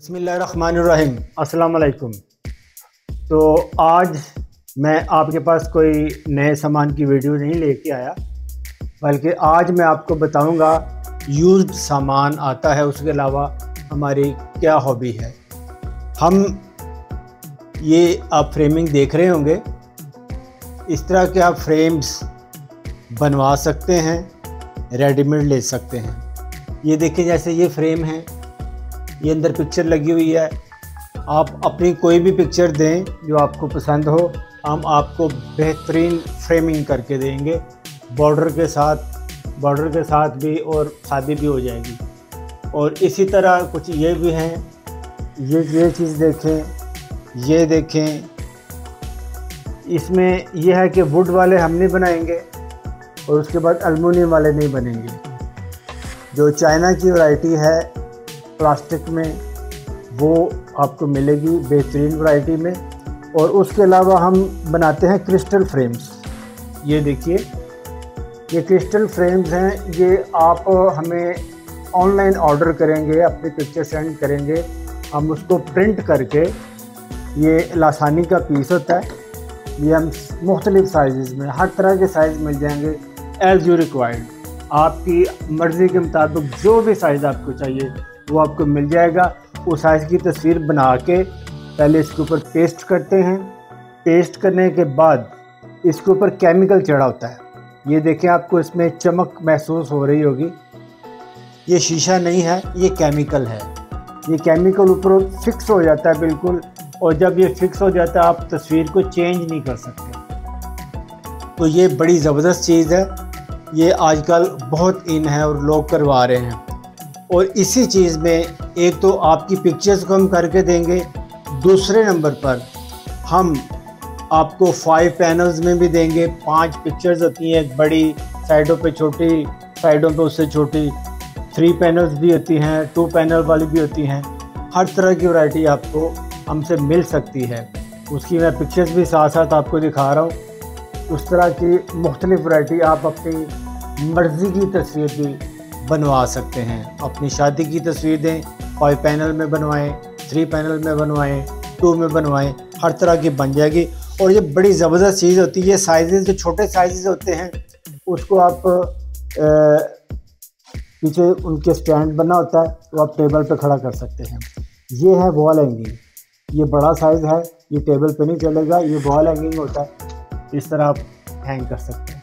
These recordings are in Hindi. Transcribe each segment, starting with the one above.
बसमीम अस्सलाम वालेकुम तो आज मैं आपके पास कोई नए सामान की वीडियो नहीं लेके आया, बल्कि आज मैं आपको बताऊँगा यूज्ड सामान आता है, उसके अलावा हमारी क्या हॉबी है। हम ये आप फ्रेमिंग देख रहे होंगे। इस तरह के आप फ्रेम्स बनवा सकते हैं, रेडीमेड ले सकते हैं। ये देखिए जैसे ये फ्रेम है ये अंदर पिक्चर लगी हुई है। आप अपनी कोई भी पिक्चर दें जो आपको पसंद हो, हम आपको बेहतरीन फ्रेमिंग करके देंगे। बॉर्डर के साथ बॉर्डर के साथ भी और शादी भी हो जाएगी। और इसी तरह कुछ ये भी हैं। ये ये चीज़ देखें, ये देखें। इसमें यह है कि वुड वाले हम नहीं बनाएँगे और उसके बाद अलमोनियम वाले नहीं बनेंगे। जो चाइना की वैरायटी है प्लास्टिक में वो आपको मिलेगी बेहतरीन वैरायटी में। और उसके अलावा हम बनाते हैं क्रिस्टल फ्रेम्स ये देखिए, ये क्रिस्टल फ्रेम्स हैं। ये आप हमें ऑनलाइन ऑर्डर करेंगे, अपनी पिक्चर सेंड करेंगे। हम उसको प्रिंट करके, ये लासानी का पीस होता है। ये हम मुख्तलिफ़ साइज़ में, हर तरह के साइज़ मिल जाएँगे एज़ यू रिक्वायर्ड आपकी मर्ज़ी के मुताबिक जो भी साइज़ आपको चाहिए वो आपको मिल जाएगा। उस साइज़ की तस्वीर बना के पहले इसके ऊपर पेस्ट करते हैं। पेस्ट करने के बाद इसके ऊपर केमिकल चढ़ा होता है। ये देखें आपको इसमें चमक महसूस हो रही होगी। ये शीशा नहीं है, ये केमिकल है। ये केमिकल ऊपर फिक्स हो जाता है बिल्कुल। और जब ये फिक्स हो जाता है, आप तस्वीर को चेंज नहीं कर सकते। तो ये बड़ी ज़बरदस्त चीज़ है। ये आजकल बहुत इन है और लोग करवा रहे हैं। और इसी चीज़ में एक तो आपकी पिक्चर्स को हम करके देंगे। दूसरे नंबर पर हम आपको फाइव पैनल्स में भी देंगे। पाँच पिक्चर्स होती हैं, एक बड़ी साइडों पे छोटी साइडों पे उससे छोटी। थ्री पैनल्स भी होती हैं टू पैनल वाली भी होती हैं। हर तरह की वैरायटी आपको हमसे मिल सकती है। उसकी मैं पिक्चर्स भी साथ साथ आपको दिखा रहा हूँ। उस तरह की मुख्तलिफ़ वैरायटी आप अपनी मर्ज़ी की तस्वीर भी बनवा सकते हैं। अपनी शादी की तस्वीर दें फाइव पैनल में बनवाएँ, थ्री पैनल में बनवाएँ, टू में बनवाएँ, हर तरह की बन जाएगी। और ये बड़ी ज़बरदस्त चीज़ होती है, ये साइज़ जो छोटे साइज़ होते हैं, उसको आप पीछे उनके स्टैंड बना होता है तो आप टेबल पर खड़ा कर सकते हैं। ये है वॉल हैंगिंग ये बड़ा साइज़ है, ये टेबल पे नहीं चलेगा, ये वॉल हैंगिंग होता है। इस तरह आप हैंग कर सकते हैं।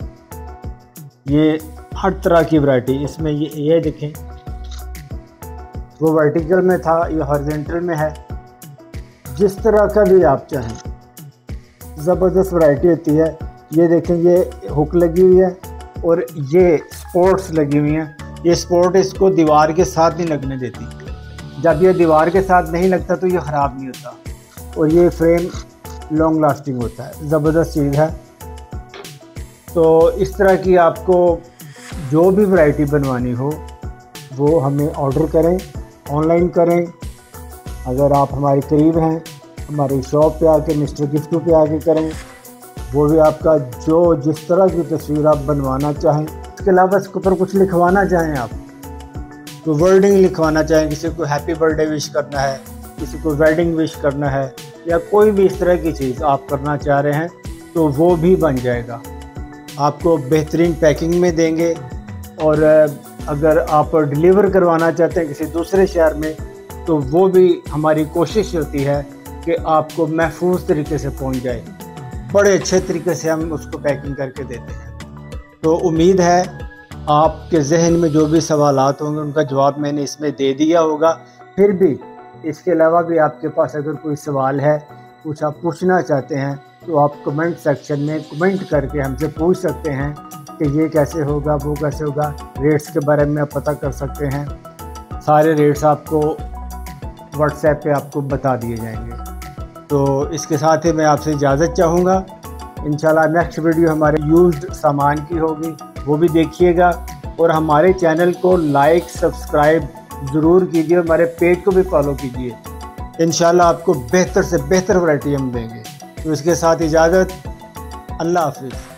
ये हर तरह की वैरायटी इसमें ये ये देखें। वो वर्टिकल में था, ये हॉरिजेंटल में है। जिस तरह का भी आप चाहें। ज़बरदस्त वैरायटी होती है। ये देखें, ये हुक लगी हुई है और ये स्पोर्ट्स लगी हुई हैं। ये स्पोर्ट इसको दीवार के साथ नहीं लगने देती। जब ये दीवार के साथ नहीं लगता तो ये ख़राब नहीं होता। और ये फ्रेम लॉन्ग लास्टिंग होता है। ज़बरदस्त चीज़ है। तो इस तरह की आपको जो भी वैरायटी बनवानी हो, वो हमें ऑर्डर करें ऑनलाइन करें। अगर आप हमारे करीब हैं, हमारी शॉप पे आके, मिस्टर गिफ्टू पे आके करें, वो भी आपका जो, जिस तरह की तस्वीर आप बनवाना चाहें इसके अलावा इसके ऊपर कुछ लिखवाना चाहें आप तो वर्डिंग लिखवाना चाहें, किसी को हैप्पी बर्थडे विश करना है, किसी को वेडिंग विश करना है, या कोई भी इस तरह की चीज़ आप करना चाह रहे हैं तो वो भी बन जाएगा। आपको बेहतरीन पैकिंग में देंगे। और अगर आप डिलीवर करवाना चाहते हैं किसी दूसरे शहर में तो वो भी हमारी कोशिश होती है कि आपको महफूज तरीके से पहुँच जाए। बड़े अच्छे तरीके से हम उसको पैकिंग करके देते हैं। तो उम्मीद है आपके जहन में जो भी सवाल होंगे, उनका जवाब मैंने इसमें दे दिया होगा। फिर भी इसके अलावा भी आपके पास अगर कोई सवाल है, कुछ आप पूछना चाहते हैं तो आप कमेंट सेक्शन में कमेंट करके हमसे पूछ सकते हैं कि ये कैसे होगा, वो कैसे होगा रेट्स के बारे में आप पता कर सकते हैं। सारे रेट्स आपको व्हाट्सएप पे आपको बता दिए जाएँगे। तो इसके साथ ही मैं आपसे इजाज़त चाहूँगा। इन नेक्स्ट वीडियो हमारे यूज्ड सामान की होगी, वो भी देखिएगा। और हमारे चैनल को लाइक सब्सक्राइब ज़रूर कीजिए हमारे पेज को भी फॉलो कीजिए। इन आपको बेहतर से बेहतर वैरायटी हम देंगे। तो इसके साथ इजाज़त। अल्लाह हाफिज़।